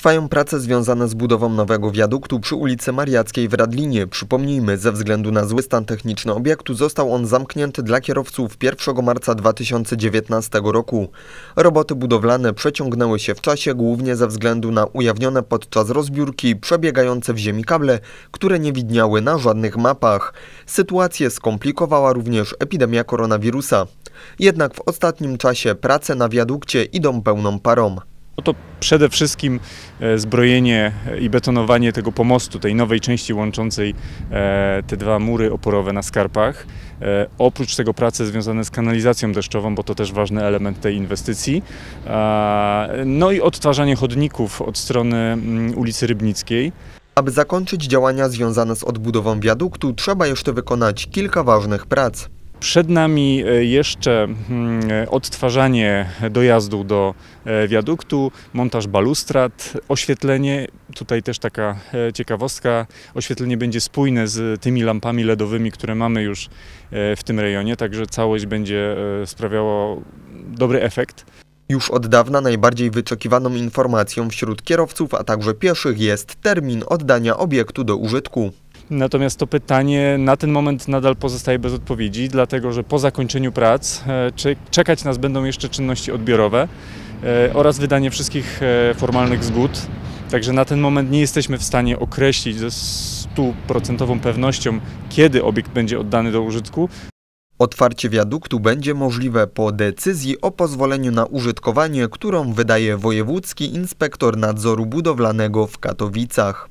Trwają prace związane z budową nowego wiaduktu przy ulicy Mariackiej w Radlinie. Przypomnijmy, ze względu na zły stan techniczny obiektu został on zamknięty dla kierowców 1 marca 2019 roku. Roboty budowlane przeciągnęły się w czasie głównie ze względu na ujawnione podczas rozbiórki przebiegające w ziemi kable, które nie widniały na żadnych mapach. Sytuację skomplikowała również epidemia koronawirusa. Jednak w ostatnim czasie prace na wiadukcie idą pełną parą. No to przede wszystkim e, zbrojenie i betonowanie tego pomostu, tej nowej części łączącej e, te dwa mury oporowe na skarpach. E, oprócz tego prace związane z kanalizacją deszczową, bo to też ważny element tej inwestycji. No i odtwarzanie chodników od strony mm, ulicy Rybnickiej. Aby zakończyć działania związane z odbudową wiaduktu, trzeba jeszcze wykonać kilka ważnych prac. Przed nami e, jeszcze mm, odtwarzanie dojazdu do e, wiaduktu, montaż balustrad, oświetlenie. Tutaj też taka e, ciekawostka. Oświetlenie będzie spójne z tymi lampami LEDowymi, które mamy już w tym rejonie, także całość będzie sprawiało dobry efekt. Już od dawna najbardziej wyczekiwaną informacją wśród kierowców, a także pieszych jest termin oddania obiektu do użytku. Natomiast to pytanie na ten moment nadal pozostaje bez odpowiedzi, dlatego że po zakończeniu prac e, czekać nas będą jeszcze czynności odbiorowe e, oraz wydanie wszystkich e, formalnych zgód. Także na ten moment nie jesteśmy w stanie określić ze stuprocentową pewnością, kiedy obiekt będzie oddany do użytku. Otwarcie wiaduktu będzie możliwe po decyzji o pozwoleniu na użytkowanie, którą wydaje Wojewódzki Inspektor Nadzoru Budowlanego w Katowicach.